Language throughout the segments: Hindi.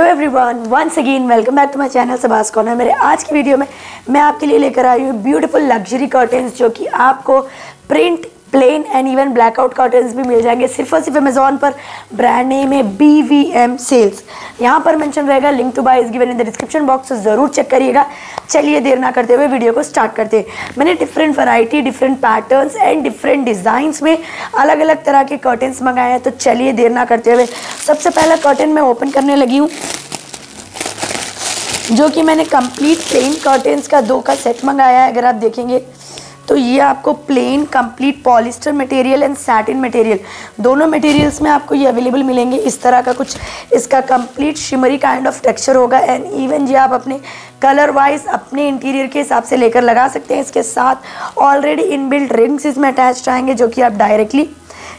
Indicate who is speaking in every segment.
Speaker 1: Hello everyone once again welcome back to my channel सबास corner मेरे आज की वीडियो में मैं आपके लिए लेकर आई हूँ ब्यूटीफुल लग्जरी कर्टेंस जो कि आपको print plain and even blackout curtains भी मिल जाएँगे सिर्फ़ और सिर्फ़ अमेजोन पर ब्रांड नेम है बी वी एम सेल्स यहाँ पर मेंशन रहेगा link to buy is given in the description box तो ज़रूर चेक करिएगा। चलिए देर ना करते हुए वीडियो को स्टार्ट करते हैं। मैंने different variety different patterns and different designs में अलग अलग तरह के कर्टन्स मंगाए हैं तो चलिए देर ना करते हुए। सबसे पहला कर्टन मैं ओपन करने लगी हूँ। जो कि मैंने कंप्लीट प्लेन कर्टेंस का दो का सेट मंगाया है, अगर आप देखेंगे तो ये आपको plain complete polyester material and satin material दोनों मटेरियल्स में आपको ये अवेलेबल मिलेंगे। इस तरह का कुछ इसका complete shimmery kind of texture होगा एंड इवन ये आप अपने कलर वाइज अपने इंटीरियर के हिसाब से लेकर लगा सकते हैं। इसके साथ ऑलरेडी इनबिल्ट रिंग्स इसमें अटैच आएँगे, जो कि आप डायरेक्टली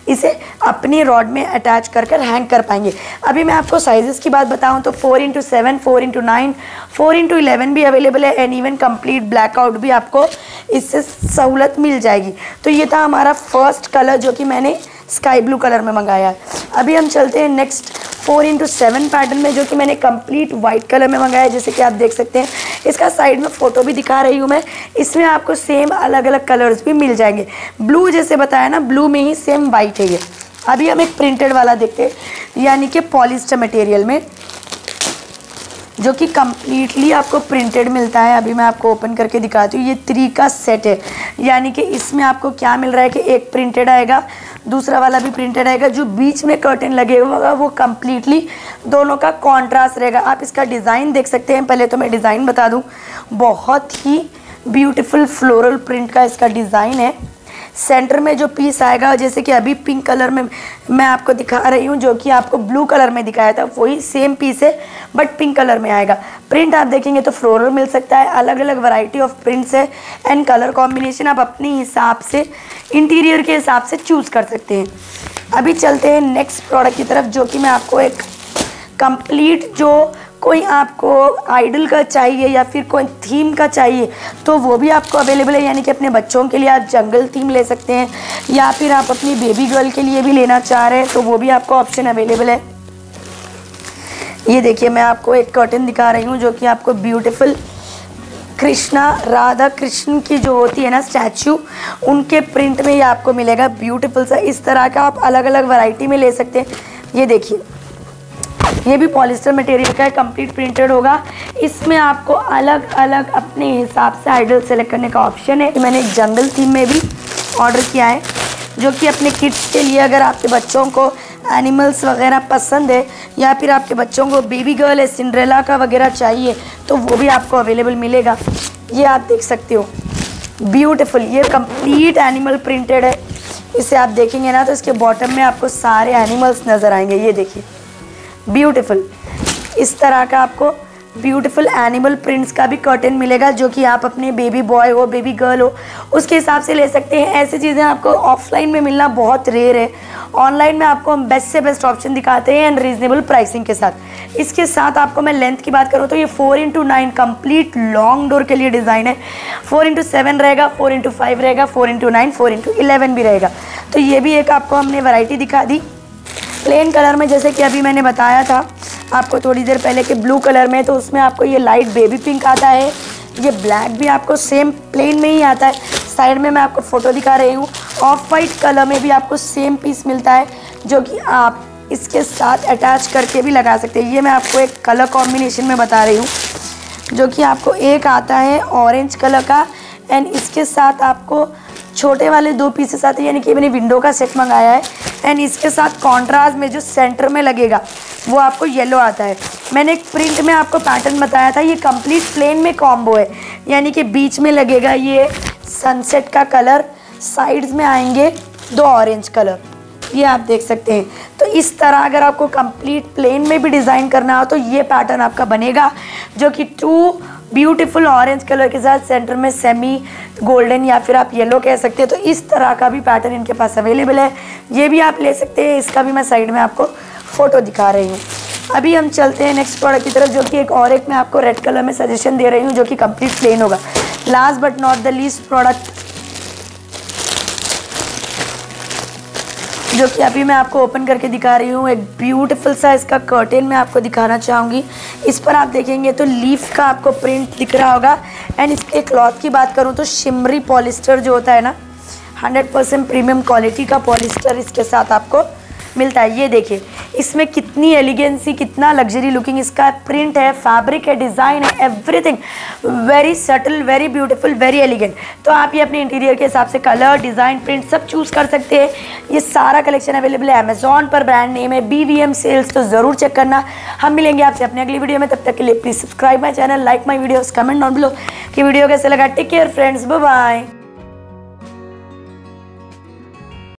Speaker 1: इसे अपनी रॉड में अटैच कर कर हैंग कर पाएँगे। अभी मैं आपको साइजेस की बात बताऊँ तो four into seven four into nine four into eleven भी अवेलेबल है एंड इवन कंप्लीट ब्लैकआउट भी आपको इससे सहूलत मिल जाएगी। तो ये था हमारा फ़र्स्ट कलर जो कि मैंने स्काई ब्लू कलर में मंगाया है। अभी हम चलते हैं next four into seven pattern में जो कि मैंने कंप्लीट वाइट कलर में मंगाया है, जैसे कि आप देख सकते हैं। इसका साइड में फ़ोटो भी दिखा रही हूँ मैं। इसमें आपको सेम अलग अलग कलर्स भी मिल जाएँगे। ब्लू जैसे बताया ना ब्लू में ही सेम वाइट है ये। अभी हम एक प्रिंटेड वाला देखते हैं, यानी कि पॉलिस्टर मटेरियल में, जो कि कम्प्लीटली आपको प्रिंटेड मिलता है। अभी मैं आपको ओपन करके दिखाती हूँ, ये थ्री का सेट है। यानी कि इसमें आपको क्या मिल रहा है कि एक प्रिंटेड आएगा दूसरा वाला भी प्रिंटेड रहेगा, जो बीच में कर्टन लगे होगा, वो कम्प्लीटली दोनों का कॉन्ट्रास्ट रहेगा। आप इसका डिज़ाइन देख सकते हैं। पहले तो मैं डिज़ाइन बता दूँ। बहुत ही ब्यूटिफुल फ्लोरल प्रिंट का इसका डिज़ाइन है। सेंटर में जो पीस आएगा, जैसे कि अभी पिंक कलर में मैं आपको दिखा रही हूँ, जो कि आपको ब्लू कलर में दिखाया था, वही सेम पीस है, बट पिंक कलर में आएगा। प्रिंट आप देखेंगे तो फ्लोरल मिल सकता है अलग अलग वैरायटी ऑफ़ प्रिंट्स है एंड कलर कॉम्बिनेशन आप अपने हिसाब से इंटीरियर के हिसाब से चूज़ कर सकते हैं। अभी चलते हैं नेक्स्ट प्रोडक्ट की तरफ़, जो कि मैं आपको एक कंप्लीट जो कोई आपको आइडल का चाहिए या फिर कोई थीम का चाहिए तो वो भी आपको अवेलेबल है। यानी कि अपने बच्चों के लिए आप जंगल थीम ले सकते हैं, या फिर आप अपनी बेबी गर्ल के लिए भी लेना चाह रहे हैं तो वो भी आपको ऑप्शन अवेलेबल है। ये देखिए, मैं आपको एक कर्टन दिखा रही हूँ, जो कि आपको ब्यूटिफुल कृष्णा, राधा कृष्ण की जो होती है ना स्टैचू उनके प्रिंट में ये आपको मिलेगा। ब्यूटीफुल सा, इस तरह का आप अलग अलग वैरायटी में ले सकते हैं। ये देखिए ये भी पॉलिस्टर मटेरियल का है कंप्लीट प्रिंटेड होगा। इसमें आपको अलग अलग अपने हिसाब से आइडल सेलेक्ट करने का ऑप्शन है। मैंने एक जंगल थीम में भी ऑर्डर किया है, जो कि अपने किड्स के लिए अगर आपके बच्चों को एनिमल्स वगैरह पसंद है, या फिर आपके बच्चों को बेबी गर्ल है सिंड्रेला का वगैरह चाहिए तो वो भी आपको अवेलेबल मिलेगा। ये आप देख सकते हो। ब्यूटीफुल ये कंप्लीट एनिमल प्रिंटेड है। इसे आप देखेंगे ना तो इसके बॉटम में आपको सारे एनिमल्स नज़र आएँगे। ये देखिए। ब्यूटीफुल इस तरह का आपको ब्यूटीफुल एनिमल प्रिंट्स का भी कर्टन मिलेगा, जो कि आप अपने बेबी बॉय हो बेबी गर्ल हो, उसके हिसाब से ले सकते हैं। ऐसी चीज़ें आपको ऑफलाइन में मिलना बहुत रेयर है। ऑनलाइन में आपको हम बेस्ट से बेस्ट ऑप्शन दिखाते हैं एंड रीजनेबल प्राइसिंग के साथ। इसके साथ आपको मैं लेंथ की बात करूँ तो ये four into nine complete long door के लिए डिज़ाइन है। फोर इंटू सेवन रहेगा फोर इंटू फाइव रहेगा four into nine four into eleven भी रहेगा। तो ये भी एक आपको हमने वैरायटी दिखा दी। प्लेन कलर में, जैसे कि अभी मैंने बताया था आपको थोड़ी देर पहले कि ब्लू कलर में तो उसमें आपको ये लाइट बेबी पिंक आता है। ये ब्लैक भी आपको सेम प्लेन में ही आता है। साइड में मैं आपको फ़ोटो दिखा रही हूँ। ऑफ़ वाइट कलर में भी आपको सेम पीस मिलता है, जो कि आप इसके साथ अटैच करके भी लगा सकते हैं। ये मैं आपको एक कलर कॉम्बिनेशन में बता रही हूँ, जो कि आपको एक आता है ऑरेंज कलर का। एंड इसके साथ आपको छोटे वाले दो पीसेस आते हैं, यानी कि मैंने विंडो का सेट मंगाया है। एंड इसके साथ कॉन्ट्रास्ट में जो सेंटर में लगेगा, वो आपको येलो आता है। मैंने एक प्रिंट में आपको पैटर्न बताया था, ये कंप्लीट प्लेन में कॉम्बो है। यानी कि बीच में लगेगा ये सनसेट का कलर साइड्स में आएँगे दो ऑरेंज कलर ये आप देख सकते हैं। तो इस तरह अगर आपको कंप्लीट प्लेन में भी डिज़ाइन करना हो तो ये पैटर्न आपका बनेगा, जो कि टू ब्यूटीफुल ऑरेंज कलर के साथ सेंटर में सेमी गोल्डन या फिर आप येलो कह सकते हैं तो इस तरह का भी पैटर्न इनके पास अवेलेबल है। ये भी आप ले सकते हैं, इसका भी मैं साइड में आपको फ़ोटो दिखा रही हूँ। अभी हम चलते हैं नेक्स्ट प्रोडक्ट की तरफ़, जो कि एक और एक मैं आपको रेड कलर में सजेशन दे रही हूँ, जो कि कंप्लीट प्लेन होगा। Last but not the least product जो कि अभी मैं आपको ओपन करके दिखा रही हूँ, एक ब्यूटीफुल सा इसका कर्टेन मैं आपको दिखाना चाहूँगी। इस पर आप देखेंगे तो लीफ का आपको प्रिंट दिख रहा होगा। एंड इसके क्लॉथ की बात करूँ तो शिमरी पॉलिस्टर जो होता है ना हंड्रेड परसेंट प्रीमियम क्वालिटी का पॉलिस्टर इसके साथ आपको मिलता है। ये देखिए इसमें कितनी एलिगेंसी, कितना लग्जरी लुकिंग इसका प्रिंट है फैब्रिक है डिज़ाइन है everything very subtle very beautiful very elegant तो आप ये अपने इंटीरियर के हिसाब से कलर डिज़ाइन प्रिंट सब चूज़ कर सकते हैं. ये सारा कलेक्शन अवेलेबल है अमेजोन पर ब्रांड नेम है बी वी एम सेल्स तो ज़रूर चेक करना. हम मिलेंगे आपसे अपने अगली वीडियो में. तब तक के लिए please subscribe my channel like my videos comment on below कि वीडियो कैसे लगा? Take care friends bye